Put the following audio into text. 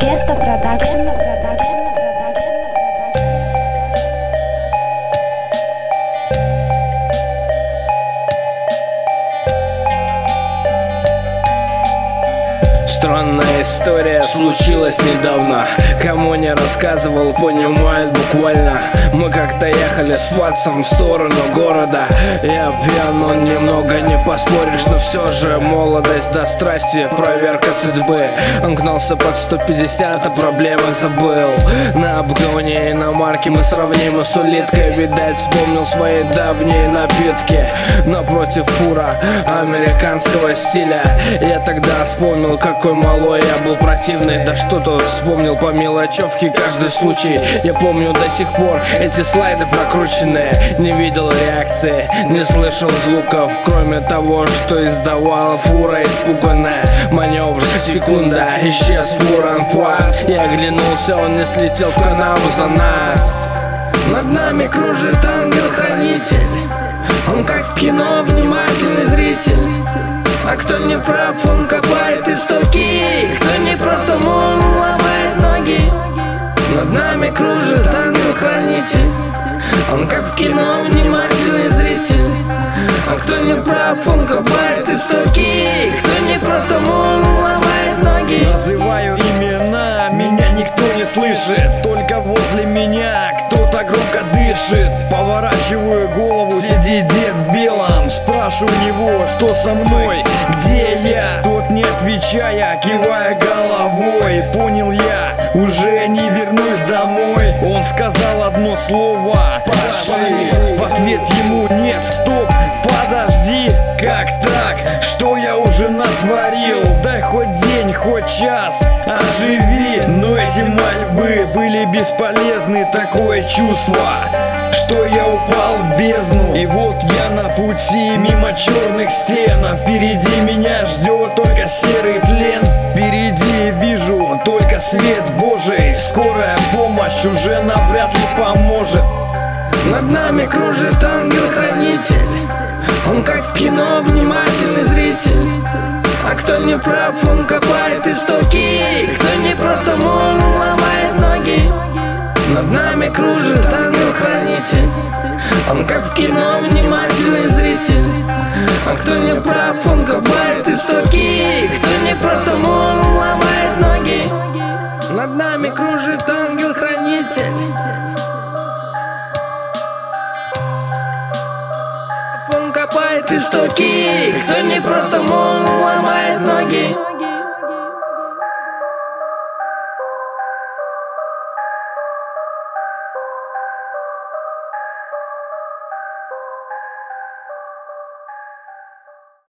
Gesta Production. Странная история случилась недавно. Кому не рассказывал, понимает буквально. Мы как-то ехали с Ватсом в сторону города. Я пьян, он немного не поспоришь Но все же молодость до страсти, проверка судьбы. Он гнался под 150, о проблемах забыл. На обгоне и на марке мы сравнимы с улиткой. Видать, вспомнил свои давние напитки. Напротив фура американского стиля. Я тогда вспомнил, какой малой я был противный. Да что тут вспомнил по мелочевке каждый случай. Я помню до сих пор эти слайды прокрученные. Не видел реакции, не слышал звуков Кроме того, что издавала фура испуганная. Маневр, секунда, исчез фура анфас Я оглянулся, он не слетел в канаву за нас. Над нами кружит ангел-хранитель. Он как в кино внимательный зритель. А кто не прав, он копает нами кружит ангел-хранитель Он как в кино внимательный зритель. А кто не прав, он копает истоки. Кто не прав, тому он ломает ноги. Называю имена, меня никто не слышит. Только возле меня кто-то громко дышит. Поворачиваю голову, сидит дед в белом. Спрашиваю него, что со мной, где я? Тот не отвечая, кивая головой. Понял я, уже не вернусь домой. Он сказал одно слово. «Пошли» В ответ ему нет, стоп, подожди Как так? Что я уже натворил? Дай хоть день, хоть час, оживи. Но эти мольбы были бесполезны. Такое чувство, что я упал в бездну. И вот я на пути мимо черных стен. А впереди Божий Скорая помощь уже навряд ли поможет. Над нами кружит ангел-хранитель. Он как в кино внимательный зритель. А кто не прав, он копает истоки. Кто не прав, тому он ломает ноги. Над нами кружит ангел-хранитель. Он как в кино внимательный зритель. А кто не прав, он копает истоки. Кто не прав, тому кружит ангел-хранитель Он копает истоки, кто не прав, тому ломает ноги.